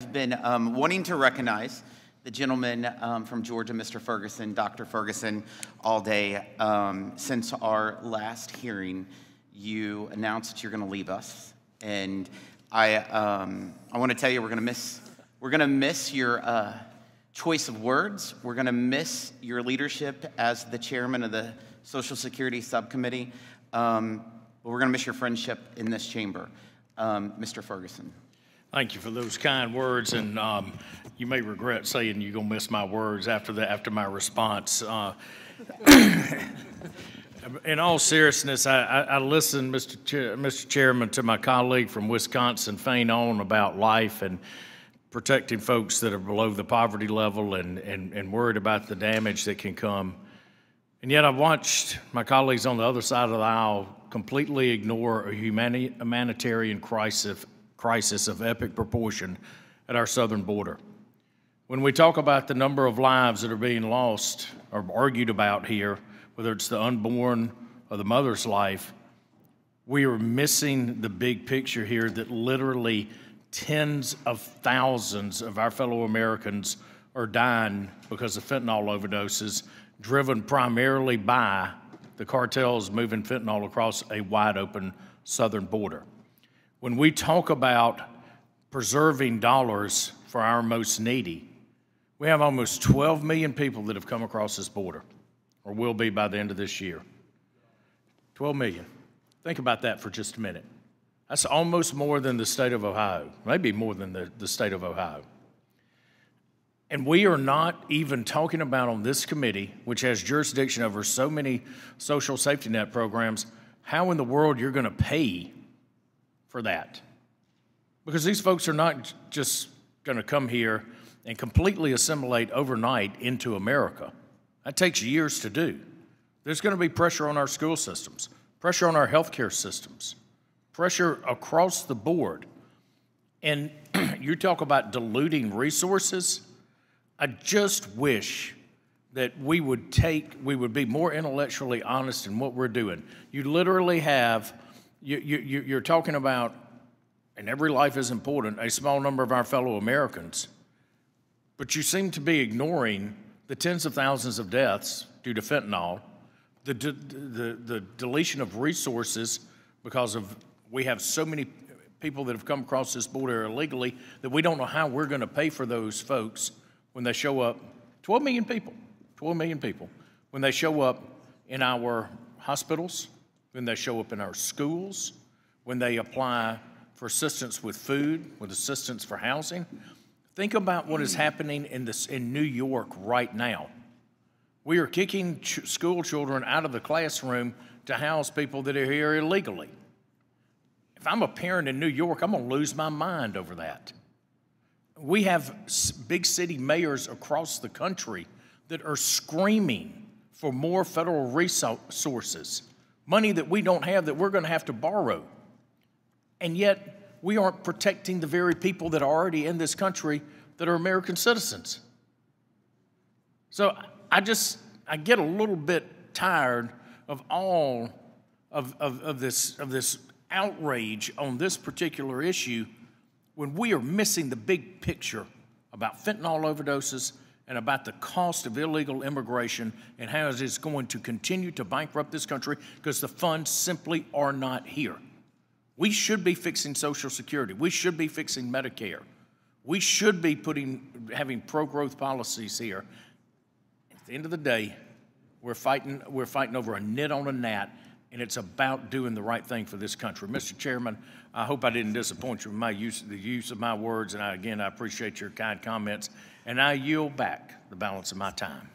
I've been um, wanting to recognize the gentleman um, from Georgia, Mr. Ferguson, Dr. Ferguson, all day. Um, since our last hearing, you announced that you're going to leave us, and I um, I want to tell you we're going to miss we're going to miss your uh, choice of words. We're going to miss your leadership as the chairman of the Social Security Subcommittee, um, but we're going to miss your friendship in this chamber, um, Mr. Ferguson. Thank you for those kind words, and um, you may regret saying you're gonna miss my words after the after my response. Uh, in all seriousness, I, I, I listened, Mr. Mr. Chairman, to my colleague from Wisconsin feign on about life and protecting folks that are below the poverty level and, and, and worried about the damage that can come. And yet, I've watched my colleagues on the other side of the aisle completely ignore a humani- humanitarian crisis crisis of epic proportion at our southern border. When we talk about the number of lives that are being lost or argued about here, whether it's the unborn or the mother's life, we are missing the big picture here that literally tens of thousands of our fellow Americans are dying because of fentanyl overdoses, driven primarily by the cartels moving fentanyl across a wide open southern border. When we talk about preserving dollars for our most needy, we have almost 12 million people that have come across this border, or will be by the end of this year. 12 million. Think about that for just a minute. That's almost more than the state of Ohio, maybe more than the, the state of Ohio. And we are not even talking about on this committee, which has jurisdiction over so many social safety net programs, how in the world you're going to pay for that. Because these folks are not just going to come here and completely assimilate overnight into America. That takes years to do. There's going to be pressure on our school systems, pressure on our healthcare systems, pressure across the board. And you talk about diluting resources. I just wish that we would take, we would be more intellectually honest in what we're doing. You literally have you, you, you're talking about, and every life is important, a small number of our fellow Americans, but you seem to be ignoring the tens of thousands of deaths due to fentanyl, the, the, the deletion of resources because of we have so many people that have come across this border illegally that we don't know how we're going to pay for those folks when they show up. 12 million people, 12 million people, when they show up in our hospitals, when they show up in our schools, when they apply for assistance with food, with assistance for housing. Think about what is happening in, this, in New York right now. We are kicking ch- school children out of the classroom to house people that are here illegally. If I'm a parent in New York, I'm going to lose my mind over that. We have big city mayors across the country that are screaming for more federal resources money that we don't have that we're going to have to borrow. And yet, we aren't protecting the very people that are already in this country that are American citizens. So I just, I get a little bit tired of all of, of, of, this, of this outrage on this particular issue when we are missing the big picture about fentanyl overdoses and about the cost of illegal immigration and how it is going to continue to bankrupt this country because the funds simply are not here. We should be fixing Social Security. We should be fixing Medicare. We should be putting having pro-growth policies here. At the end of the day, we're fighting, we're fighting over a nit on a gnat, and it's about doing the right thing for this country. Mr. Chairman, I hope I didn't disappoint you with my use, the use of my words, and I, again, I appreciate your kind comments, and I yield back the balance of my time.